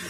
you